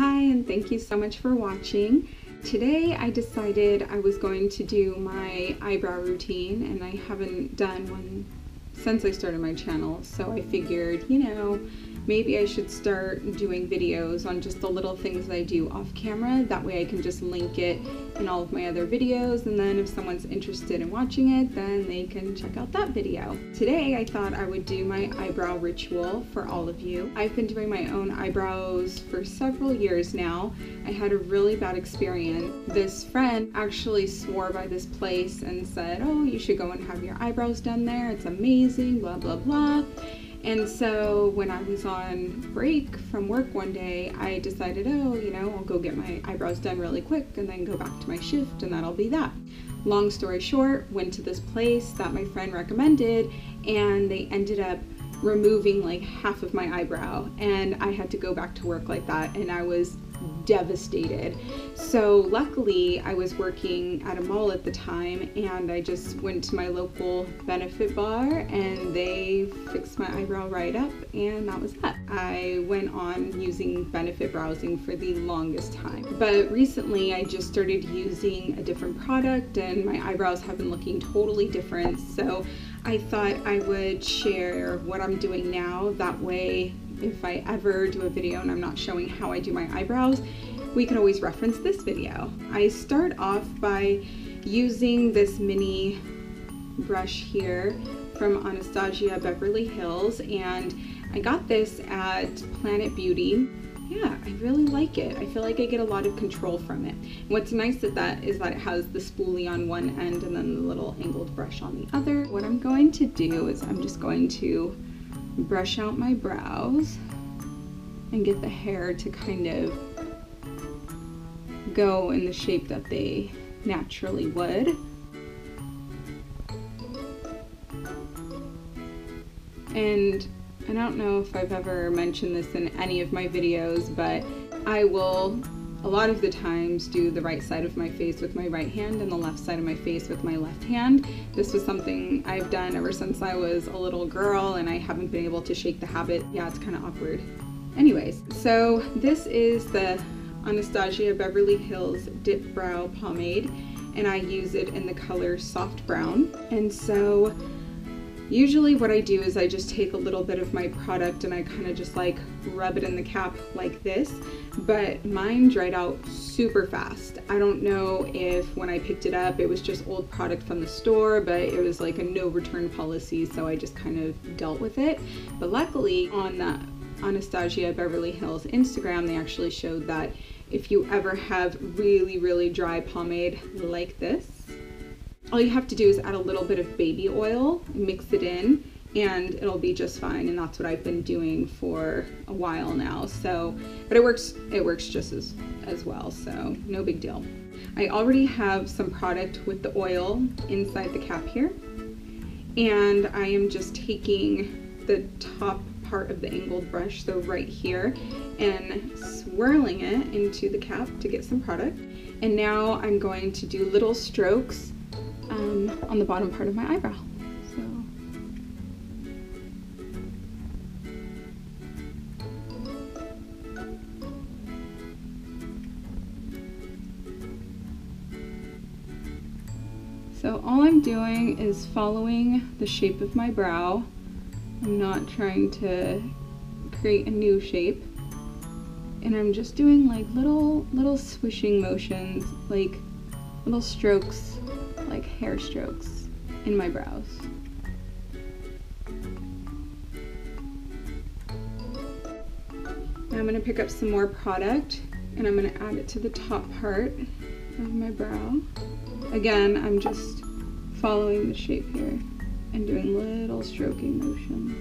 Hi, and thank you so much for watching. Today I decided I was going to do my eyebrow routine, and I haven't done one since I started my channel, so I figured, you know, maybe I should start doing videos on just the little things that I do off camera. That way I can just link it in all of my other videos and then if someone's interested in watching it, then they can check out that video. Today I thought I would do my eyebrow ritual for all of you. I've been doing my own eyebrows for several years now. I had a really bad experience. This friend actually swore by this place and said, oh, you should go and have your eyebrows done there. It's amazing, blah, blah, blah. And so when I was on break from work one day, I decided, oh, you know, I'll go get my eyebrows done really quick and then go back to my shift and that'll be that. Long story short, went to this place that my friend recommended and they ended up removing like half of my eyebrow and I had to go back to work like that and I was devastated. So luckily I was working at a mall at the time and I just went to my local benefit bar and they fixed my eyebrow right up and that was that. I went on using benefit brows for the longest time. But recently I just started using a different product and my eyebrows have been looking totally different. So I thought I would share what I'm doing now. That way if I ever do a video and I'm not showing how I do my eyebrows, we can always reference this video. I start off by using this mini brush here from Anastasia Beverly Hills and I got this at Planet Beauty. Yeah, I really like it. I feel like I get a lot of control from it. What's nice at that is that it has the spoolie on one end and then the little angled brush on the other. What I'm going to do is I'm just going to brush out my brows and get the hair to kind of go in the shape that they naturally would. And I don't know if I've ever mentioned this in any of my videos, but I will a lot of the times do the right side of my face with my right hand and the left side of my face with my left hand. This was something I've done ever since I was a little girl and I haven't been able to shake the habit. Yeah, it's kind of awkward. Anyways, so this is the Anastasia Beverly Hills Dipbrow Pomade and I use it in the color Soft Brown. And so Usually what I do is I just take a little bit of my product and I kind of just like rub it in the cap like this, but mine dried out super fast. I don't know if when I picked it up it was just old product from the store, but it was like a no return policy, so I just kind of dealt with it. But luckily on the Anastasia Beverly Hills Instagram, they actually showed that if you ever have really, really dry pomade like this, all you have to do is add a little bit of baby oil, mix it in, and it'll be just fine. And that's what I've been doing for a while now. So, but it works, it works just as, as well. So no big deal. I already have some product with the oil inside the cap here. And I am just taking the top part of the angled brush, so right here, and swirling it into the cap to get some product. And now I'm going to do little strokes um, on the bottom part of my eyebrow. So. So all I'm doing is following the shape of my brow. I'm not trying to create a new shape. And I'm just doing like little, little swishing motions, like little strokes like hair strokes in my brows. Now I'm going to pick up some more product and I'm going to add it to the top part of my brow. Again, I'm just following the shape here and doing little stroking motions.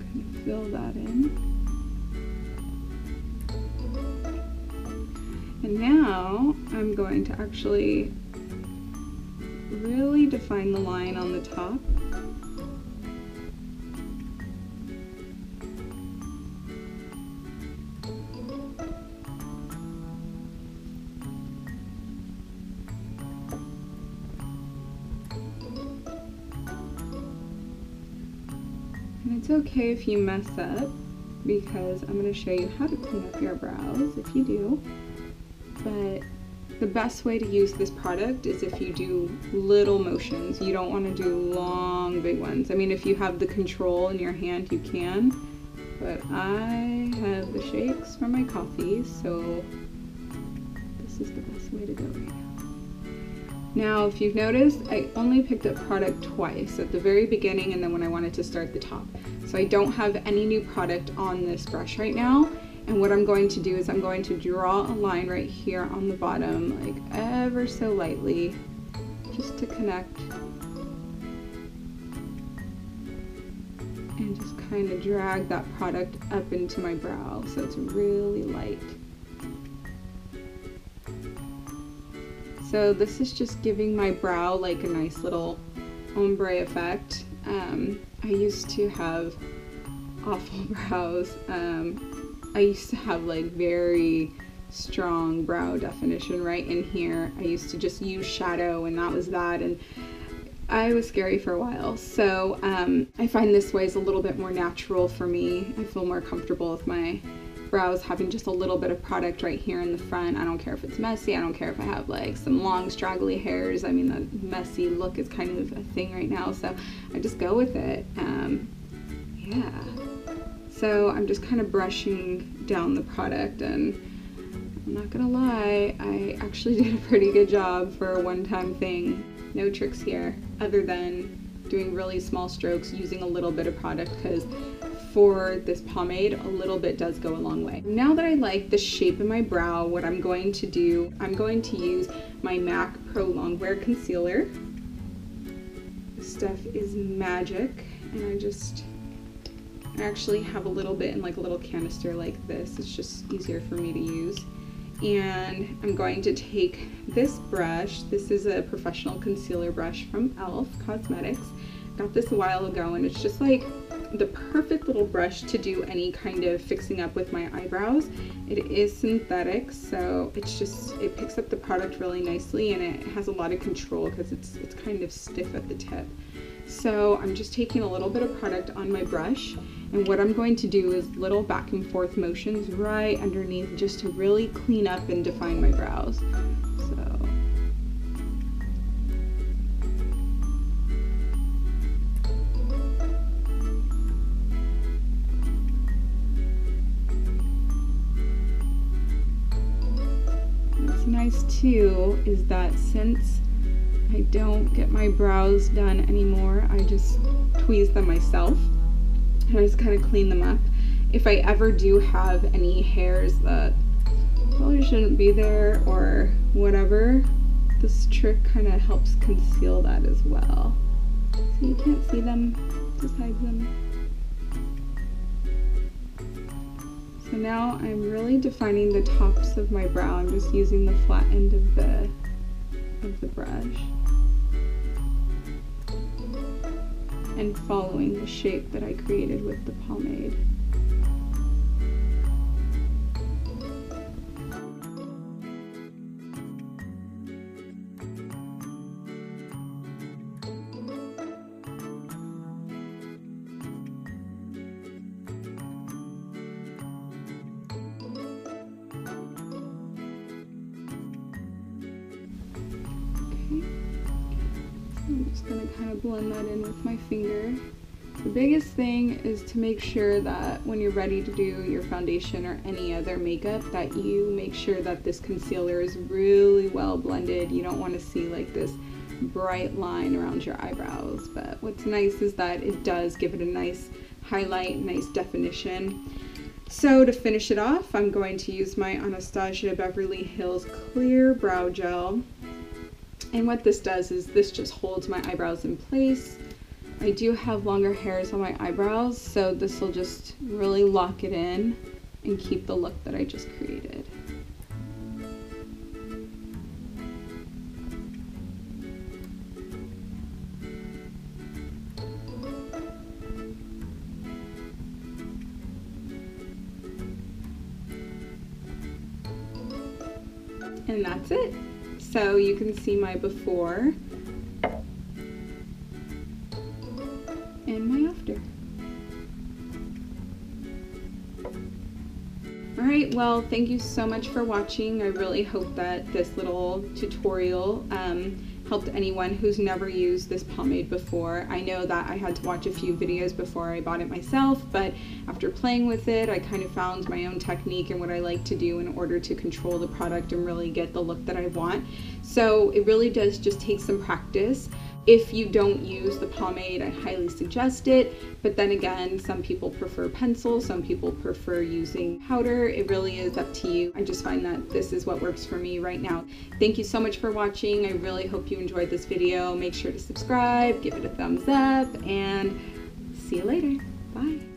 Kind of fill that in. And now I'm going to actually really define the line on the top. And it's okay if you mess up because I'm going to show you how to clean up your brows if you do. But the best way to use this product is if you do little motions. You don't want to do long, big ones. I mean, if you have the control in your hand, you can. But I have the shakes for my coffee, so this is the best way to go right now. Now, if you've noticed, I only picked up product twice, at the very beginning and then when I wanted to start the top. So I don't have any new product on this brush right now. And what I'm going to do is I'm going to draw a line right here on the bottom, like ever so lightly, just to connect. And just kind of drag that product up into my brow so it's really light. So this is just giving my brow like a nice little ombre effect. Um, I used to have awful brows. Um, I used to have like very strong brow definition right in here. I used to just use shadow and that was that and I was scary for a while. So um, I find this way is a little bit more natural for me. I feel more comfortable with my brows having just a little bit of product right here in the front. I don't care if it's messy. I don't care if I have like some long straggly hairs. I mean, the messy look is kind of a thing right now. So I just go with it. Um, yeah. So I'm just kind of brushing down the product and I'm not gonna lie, I actually did a pretty good job for a one-time thing. No tricks here, other than doing really small strokes using a little bit of product because for this pomade, a little bit does go a long way. Now that I like the shape of my brow, what I'm going to do, I'm going to use my MAC Pro Longwear Concealer. This stuff is magic, and I just I actually have a little bit in like a little canister like this. It's just easier for me to use. And I'm going to take this brush. This is a professional concealer brush from e.l.f. Cosmetics. Got this a while ago and it's just like the perfect little brush to do any kind of fixing up with my eyebrows. It is synthetic, so it's just, it picks up the product really nicely and it has a lot of control because it's, it's kind of stiff at the tip. So I'm just taking a little bit of product on my brush and what I'm going to do is little back and forth motions right underneath just to really clean up and define my brows. So Nice too is that since I don't get my brows done anymore, I just tweeze them myself and I just kind of clean them up. If I ever do have any hairs that probably shouldn't be there or whatever, this trick kind of helps conceal that as well. So you can't see them, just hide them. So now I'm really defining the tops of my brow. I'm just using the flat end of the, of the brush. And following the shape that I created with the pomade. Just to kind of blend that in with my finger. The biggest thing is to make sure that when you're ready to do your foundation or any other makeup that you make sure that this concealer is really well blended. You don't want to see like this bright line around your eyebrows but what's nice is that it does give it a nice highlight, nice definition. So to finish it off, I'm going to use my Anastasia Beverly Hills Clear Brow Gel. And what this does is this just holds my eyebrows in place. I do have longer hairs on my eyebrows, so this will just really lock it in and keep the look that I just created. So you can see my before and my after. Alright, well thank you so much for watching. I really hope that this little tutorial um, helped anyone who's never used this pomade before. I know that I had to watch a few videos before I bought it myself, but after playing with it, I kind of found my own technique and what I like to do in order to control the product and really get the look that I want. So it really does just take some practice. If you don't use the pomade, I highly suggest it. But then again, some people prefer pencil, some people prefer using powder. It really is up to you. I just find that this is what works for me right now. Thank you so much for watching. I really hope you enjoyed this video. Make sure to subscribe, give it a thumbs up, and see you later. Bye.